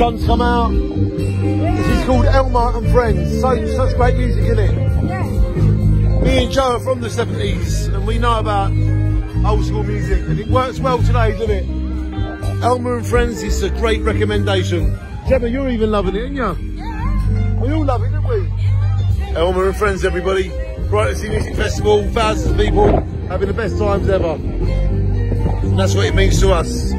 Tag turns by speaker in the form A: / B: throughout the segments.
A: sun's come out. This is called Elmer and Friends. So such great music, isn't it? Me and Joe are from the 70s and we know about old school music and it works well today, doesn't it? Elmer and Friends is a great recommendation. Gemma, you're even loving it, aren't you? Yeah. We all love it, don't we? Elmer and Friends, everybody. Brighton Music Festival, thousands of people having the best times ever. And that's what it means to us.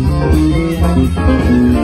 B: Thank you.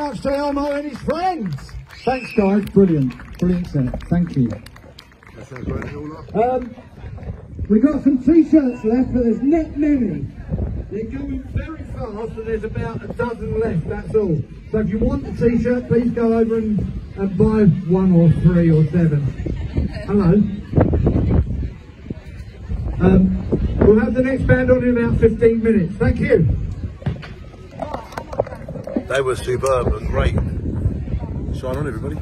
B: much to Elmo and his friends. Thanks, guys. Brilliant. Brilliant set. Thank you. Um, we've got some t-shirts left, but there's not many. They're going very fast, and there's about a dozen left, that's all. So if you want a t-shirt, please go over and, and buy one or three or seven. Hello. Um, we'll have the next band on in about 15 minutes. Thank you.
A: They were superb and great. Shine on, everybody.